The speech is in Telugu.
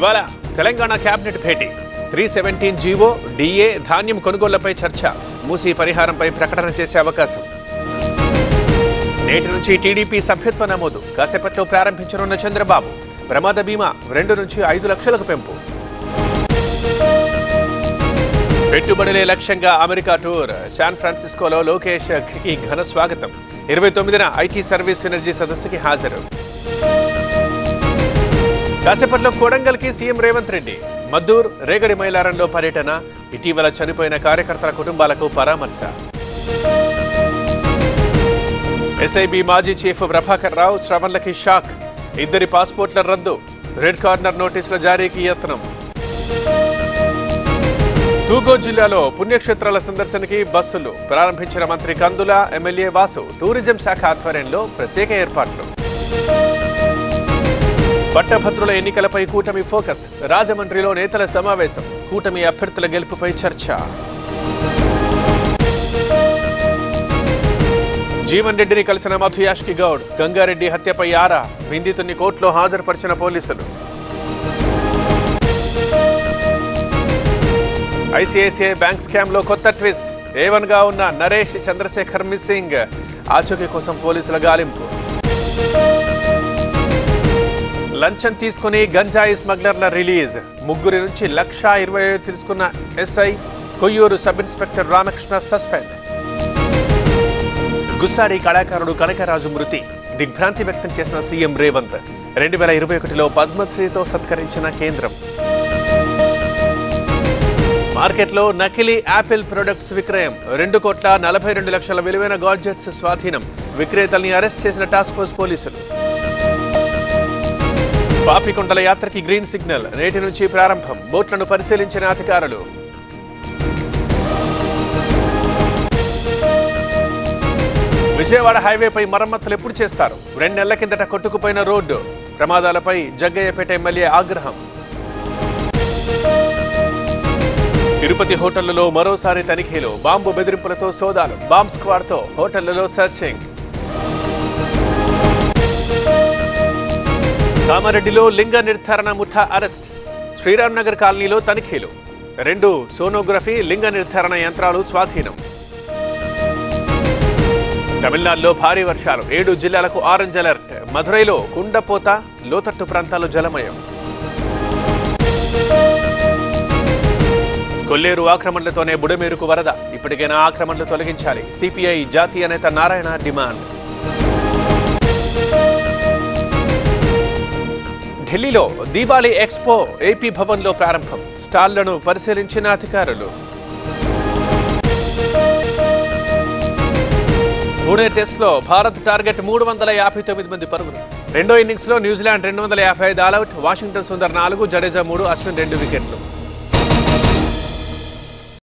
ఇవాళ తెలంగాణ కేబినెట్ భేటీ. త్రీ సెవెంటీన్ జీవో డిఏ ధాన్యం కొనుగోళ్ళపై చర్చ. మూసీ పరిహారంపై ప్రకటన చేసే అవకాశం. నేటి నుంచి టీడీపీ సభ్యత్వ నమోదు. కాసేపట్లో ప్రారంభించనున్న చంద్రబాబు. ప్రమాద బీమా రెండు నుంచి ఐదు లక్షలకు పెంపు. పెట్టుబడులే లక్ష్యంగా అమెరికా టూర్. శాన్ ఫ్రాన్సిస్కోలో లోకేష్కి ఘన స్వాగతం. ఇరవై తొమ్మిదిన ఐటీ సర్వీస్ ఎనర్జీ సదస్సుకి హాజరు. కాసేపట్లో కొడంగల్కి సీఎం రేవంత్ రెడ్డి మద్దూర్ రేగడి మైలారంలో పర్యటన ఇటీవల చనిపోయిన కార్యకర్తల కుటుంబాలకు పరామర్శ. ఎస్ఐబి మాజీ చీఫ్ ప్రభాకర్ రావు శ్రవణ్లకి షాక్. ఇద్దరి పాస్పోర్ట్ల రద్దు రెడ్ కార్నర్ నోటీసుల జారీకి యత్నం. తూగో జిల్లాలో పుణ్యక్షేత్రాల సందర్శనకి బస్సులు. ప్రారంభించిన మంత్రి కందుల ఎమ్మెల్యే వాసు టూరిజం శాఖ ఆధ్వర్యంలో ప్రత్యేక ఏర్పాట్లు. పట్టభద్రుల ఎన్నికలపై కూటమి ఫోకస్ రాజమండ్రిలో నేతల సమావేశం కూటమి అభ్యర్థుల గెలుపుపై చర్చ. జీవన్ రెడ్డిని కలిసిన మధు యాష్కి గౌడ్ గంగారెడ్డి హత్యపై ఆరా నిందితుని కోర్టులో హాజరుపరిచిన పోలీసులు. ఐసిఐసిఐ బ్యాంక్ స్కామ్లో కొత్త ట్విస్ట్ ఏవన్గా ఉన్న నరేష్ చంద్రశేఖర్ మిస్సింగ్ ఆచూకీ కోసం పోలీసుల గాలింపు. లంచం తీసుకుని గంజాయి స్మగ్లర్ల రిలీజ్. ముగ్గురి నుంచి లక్షా ఇరవై ఐదు తీసుకున్న SI Koyyuru sub inspector Ramakrishna suspend. Gussadi కళాకారుడు కనకరాజు మృతి. దిగ్భ్రాంతి వ్యక్తం చేసిన సీఎం రేవంత్. రెండు వేల ఇరవై ఒకటిలో పద్మశ్రీతో సత్కరించిన కేంద్రం. మార్కెట్లో నకిలీ యాపిల్ ప్రొడక్ట్స్ విక్రయం. రెండు కోట్ల నలభై రెండు లక్షల విలువైన గాడ్జెట్స్ స్వాధీనం. విక్రేతల్ని అరెస్ట్ చేసిన టాస్క్ ఫోర్స్ పోలీసులు. పాపికొండల యాత్రకి గ్రీన్ సిగ్నల్. నేటి నుంచి ప్రారంభం. బోట్లను పరిశీలించిన అధికారులు. విజయవాడ హైవేపై మరమ్మతులు ఎప్పుడు చేస్తారు? రెండు నెలల కిందట కొట్టుకుపోయిన రోడ్డు. ప్రమాదాలపై జగ్గయ్యపేట ఎమ్మెల్యే ఆగ్రహం. తిరుపతి హోటళ్ళలో మరోసారి తనిఖీలు. బాంబు బెదిరింపులతో సోదాలు. బాంబ్ స్క్వాడ్తో హోటళ్ళలో సర్చింగ్. కామారెడ్డిలో లింగ నిర్ధారణ ముఠా అరెస్ట్. శ్రీరామ్ నగర్ కాలనీలో తనిఖీలు. రెండు సోనోగ్రఫీ లింగ నిర్ధారణ యంత్రాలు స్వాధీనం. తమిళనాడులో భారీ వర్షాలు. ఏడు జిల్లాలకు ఆరెంజ్ అలర్ట్. మధురైలో కుండపోత లోతట్టు ప్రాంతాలు జలమయం. కొల్లేరు ఆక్రమణలతోనే బుడమేరుకు వరద. ఇప్పటికైనా ఆక్రమణలు తొలగించాలి. సిపిఐ జాతీయ నేత నారాయణ డిమాండ్. ఢిల్లీలో దీపావళి ఎక్స్పో ఏపీ భవన్లో ప్రారంభం. స్టాళ్ళను పరిశీలించిన అధికారులు. పూణే టెస్ట్లో భారత్ టార్గెట్ మూడు వందల యాభై తొమ్మిది మంది పరుగులు. రెండో ఇన్నింగ్స్లో న్యూజిలాండ్ రెండు వందల యాభై ఐదు ఆల్అవుట్ వాషింగ్టన్ సుందర్ నాలుగు జడేజా మూడు అశ్విన్ రెండు వికెట్లు.